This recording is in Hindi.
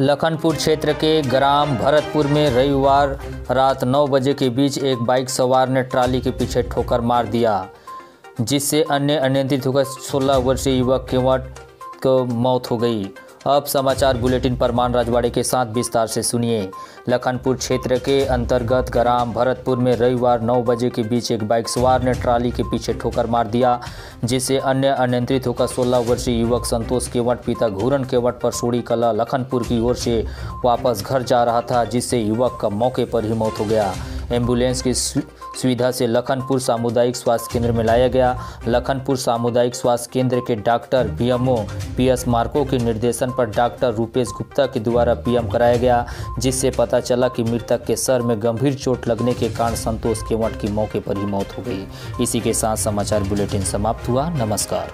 लखनपुर क्षेत्र के ग्राम भरतपुर में रविवार रात 9 बजे के बीच एक बाइक सवार ने ट्राली के पीछे ठोकर मार दिया, जिससे अन्य अनियंत्रित होकर 16 वर्षीय युवक की मौत हो गई। अब समाचार बुलेटिन परमान राजवाड़े के साथ विस्तार से सुनिए। लखनपुर क्षेत्र के अंतर्गत ग्राम भरतपुर में रविवार 9 बजे के बीच एक बाइक सवार ने ट्राली के पीछे ठोकर मार दिया जिससे अन्य अनियंत्रित होकर 16 वर्षीय युवक संतोष केवट, पिता घूरन केवट पर सोड़ी कला लखनपुर की ओर से वापस घर जा रहा था, जिससे युवक का मौके पर ही मौत हो गया। एंबुलेंस की सुविधा से लखनपुर सामुदायिक स्वास्थ्य केंद्र में लाया गया। लखनपुर सामुदायिक स्वास्थ्य केंद्र के डॉक्टर पीएमओ पीएस मार्को के निर्देशन पर डॉक्टर रूपेश गुप्ता के द्वारा पीएम कराया गया, जिससे पता चला कि मृतक के सर में गंभीर चोट लगने के कारण संतोष केवट की मौके पर ही मौत हो गई। इसी के साथ समाचार बुलेटिन समाप्त हुआ। नमस्कार.